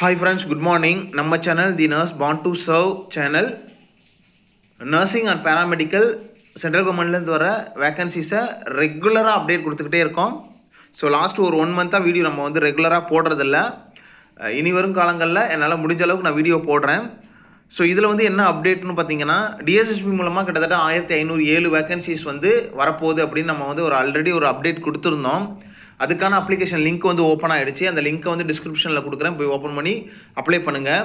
Hi friends good morning நம்ம channel the nurse bond to serve channel nursing and paramedical central கவர்மெண்ட்லேருந்து வர வேக்கன்சிஸை ரெகுலராக அப்டேட் கொடுத்துக்கிட்டே இருக்கோம். ஸோ லாஸ்ட் ஒரு ஒன் மந்த்தாக வீடியோ நம்ம வந்து ரெகுலராக போடுறதில்ல. இனி வரும் காலங்களில் என்னால் முடிஞ்ச அளவுக்கு நான் வீடியோ போடுறேன். ஸோ இதில் வந்து என்ன அப்டேட்னு பார்த்தீங்கன்னா டிஎஸ்எஸ்பி மூலமாக கிட்டத்தட்ட ஆயிரத்தி ஐநூறு ஏழு வேக்கன்சிஸ் வந்து வரப்போகுது அப்படின்னு நம்ம வந்து ஒரு ஆல்ரெடி ஒரு அப்டேட் கொடுத்துருந்தோம். அதுக்கான அப்ளிகேஷன் லிங்க் வந்து ஓப்பன் ஆகிடுச்சு அந்த லிங்க்கை வந்து டிஸ்கிரிப்ஷனில் கொடுக்குறேன். போய் ஓப்பன் பண்ணி அப்ளை பண்ணுங்கள்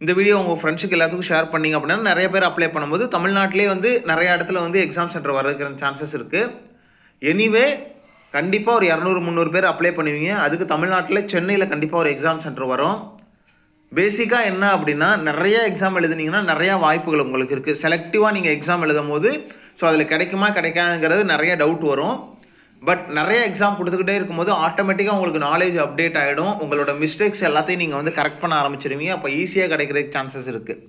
இந்த வீடியோ உங்கள் ஃப்ரெண்ட்ஸுக்கு எல்லாத்துக்கும் ஷேர் பண்ணிங்க அப்படின்னா நிறைய பேர் அப்ளை பண்ணும்போது தமிழ்நாட்டிலே வந்து நிறைய இடத்துல வந்து எக்ஸாம் சென்டர் வரதுக்கிற சான்சஸ் இருக்குது எனிவே கண்டிப்பாக ஒரு இரநூறு முந்நூறு பேர் அப்ளை பண்ணுவீங்க. அதுக்கு தமிழ்நாட்டில் சென்னையில் கண்டிப்பாக ஒரு எக்ஸாம் சென்டர் வரும். பேசிக்காக என்ன அப்படின்னா நிறைய எக்ஸாம் எழுதுனீங்கன்னா நிறையா வாய்ப்புகள் உங்களுக்கு இருக்குது செலக்டிவாக நீங்கள் எக்ஸாம் எழுதும் போது ஸோ அதில் கிடைக்குமா கிடைக்காதுங்கிறது நிறைய டவுட் வரும். பட் நிறைய எக்ஸாம் கொடுத்துக்கிட்டே இருக்கும்போது ஆட்டோமேட்டிக்காக உங்களுக்கு நாலேஜ் அப்டேட் ஆகிடும் உங்களோட மிஸ்டேக்ஸ் எல்லாத்தையும் நீங்கள் வந்து கரெக்ட் பண்ண ஆரம்பிச்சிருவீங்க. அப்போ ஈஸியாக கிடைக்கிறதுக்கு சான்சஸ் இருக்குது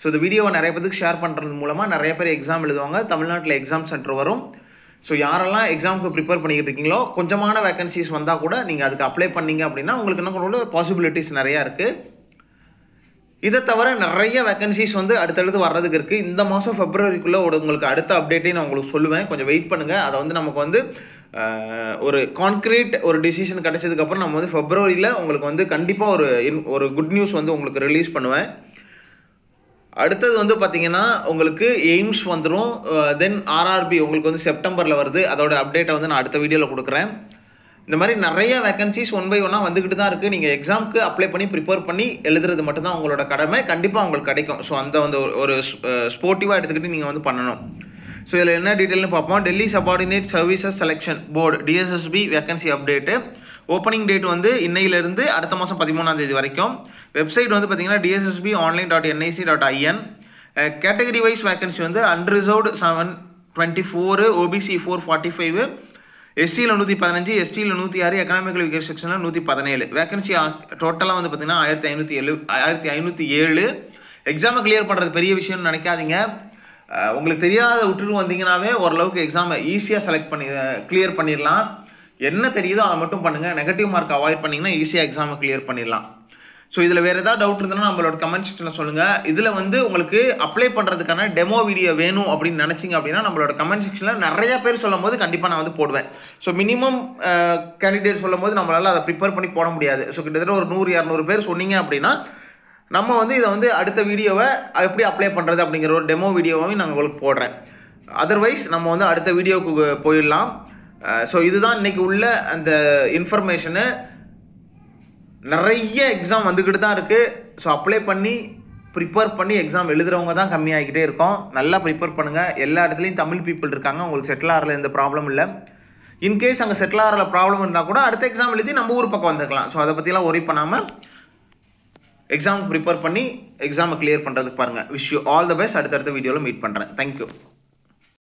ஸோ இந்த வீடியோவை நிறைய பேருக்கு ஷேர் பண்ணுறது மூலமாக நிறைய பேர் எக்ஸாம் எழுதுவாங்க. தமிழ்நாட்டில் எக்ஸாம் சென்டர் வரும். ஸோ யாரெல்லாம் எக்ஸாமுக்கு ப்ரிப்பேர் பண்ணிக்கிட்டு இருக்கீங்களோ கொஞ்சமான வேகன்சிஸ் வந்தால் கூட நீங்கள் அதுக்கு அப்ளை பண்ணீங்க அப்படின்னா உங்களுக்கு இன்னும் கூட பாசிபிலிட்டிஸ் நிறையா இருக்குது இதை தவிர நிறைய வேகன்சிஸ் வந்து அடுத்தடுத்து வர்றதுக்கு இருக்குது இந்த மாதம் ஃபெப்ரவரிக்குள்ளே உங்களுக்கு அடுத்த அப்டேட்டையும் நான் உங்களுக்கு சொல்லுவேன். கொஞ்சம் வெயிட் பண்ணுங்கள் அதை வந்து நமக்கு வந்து ஒரு கான்க்ரீட் ஒரு டிசிஷன் கிடைச்சதுக்கப்புறம் நம்ம வந்து ஃபெப்ரவரியில் உங்களுக்கு வந்து கண்டிப்பாக ஒரு இன் ஒரு குட் நியூஸ் வந்து உங்களுக்கு ரிலீஸ் பண்ணுவேன். அடுத்தது வந்து பார்த்தீங்கன்னா உங்களுக்கு எய்ம்ஸ் வந்துடும் தென் ஆர்ஆர்பி உங்களுக்கு வந்து செப்டம்பரில் வருது. அதோட அப்டேட்டை வந்து நான் அடுத்த வீடியோவில் கொடுக்குறேன். இந்த மாதிரி நிறைய வேகன்சிஸ் ஒன் பை ஒன்னாக வந்துக்கிட்டு தான் இருக்குது நீங்கள் எக்ஸாமுக்கு அப்ளை பண்ணி ப்ரிப்பேர் பண்ணி எழுதுறது மட்டும்தான் உங்களோட கடமை. கண்டிப்பாக உங்களுக்கு கிடைக்கும். ஸோ அந்த வந்து ஒரு- ஒரு ஸ்போர்ட்டிவாக எடுத்துக்கிட்டு நீங்கள் வந்து பண்ணணும். ஸோ இதில் என்ன டீட்டெயில்னு பார்ப்போம். Delhi subordinate services selection board DSSB vacancy update opening date வந்து இன்னையிலேருந்து அடுத்த மாதம் பதிமூணாம் தேதி வரைக்கும். வெப்சைட் வந்து பார்த்தீங்கன்னா DSSB online dot NIC dot IN category wise vacancy வந்து unreserved seven twenty four OBC four forty five எஸ்சியில் நூற்றி பதினஞ்சு எஸ்டியில் நூற்றி ஆறு எக்கனாமிக்கல் விகேஷ் செக்ஷனில் நூற்றி பதினேழு. வேகன்சி டோட்டலாக வந்து பார்த்தீங்கன்னா ஆயிரத்தி ஐநூற்றி ஏழு ஆயிரத்தி ஐநூற்றி ஏழு. எக்ஸாமை கிளியர் பண்ணுறது பெரிய விஷயம்னு நினைக்காதீங்க. உங்களுக்கு தெரியாத விட்டுட்டு வந்தீங்கன்னாவே ஓரளவுக்கு எக்ஸாமை ஈஸியாக செலக்ட் பண்ணி கிளியர் பண்ணிடலாம். என்ன தெரியுதோ அதை மட்டும் பண்ணுங்கள் நெகட்டிவ் மார்க் அவாய்ட் பண்ணிங்கன்னா ஈஸியாக எக்ஸாமை கிளியர் பண்ணிடலாம். ஸோ இதில் வேறு ஏதாவது டவுட் இருந்ததுன்னா நம்மளோட கமெண்ட் செக்ஷனில் சொல்லுங்கள் இதில் வந்து உங்களுக்கு அப்ளை பண்ணுறதுக்கான டெமோ வீடியோ வேணும் அப்படின்னு நினச்சிங்க அப்படின்னா நம்மளோட கமெண்ட் செக்ஷனில் நிறைய பேர் சொல்லும் போது கண்டிப்பாக நான் வந்து போடுவேன். ஸோ மினிமம் கேண்டிடேட் சொல்லும் போது நம்மளால் அதை ப்ரிப்பேர் பண்ணி போட முடியாது. ஸோ கிட்டத்தட்ட ஒரு நூறு இரநூறு பேர் சொன்னீங்க அப்படின்னா நம்ம வந்து இதை வந்து அடுத்த வீடியோவை எப்படி அப்ளை பண்ணுறது அப்படிங்கிற ஒரு டெமோ வீடியோவையும் நான் உங்களுக்கு போடுறேன். அதர்வைஸ் நம்ம வந்து அடுத்த வீடியோவுக்கு போயிடலாம். ஸோ இதுதான் இன்றைக்கி உள்ள அந்த இன்ஃபர்மேஷனு நிறைய எக்ஸாம் வந்துக்கிட்டு தான் இருக்குது ஸோ அப்ளை பண்ணி ப்ரிப்பேர் பண்ணி எக்ஸாம் எழுதுகிறவங்க தான் கம்மியாகிக்கிட்டே இருக்கோம். நல்லா ப்ரிப்பேர் பண்ணுங்கள் எல்லா இடத்துலையும் தமிழ் பீப்புள் இருக்காங்க. உங்களுக்கு செட்டில் ஆகிறதுல எந்த ப்ராப்ளம் இல்லை. இன்கேஸ் அங்கே செட்டில் ஆகிற ப்ராப்ளம் இருந்தால் கூட அடுத்த எக்ஸாம் எழுதி நம்ம ஊர் பக்கம் வந்துக்கலாம். ஸோ அதை பற்றிலாம் ஒரி பண்ணாமல் எக்ஸாமுக்கு ப்ரிப்பேர் பண்ணி எக்ஸாமை கிளியர் பண்ணுறதுக்கு பாருங்கள் wish you all the best அடுத்தடுத்த வீடியோவில் மீட் பண்ணுறேன் தேங்க்யூ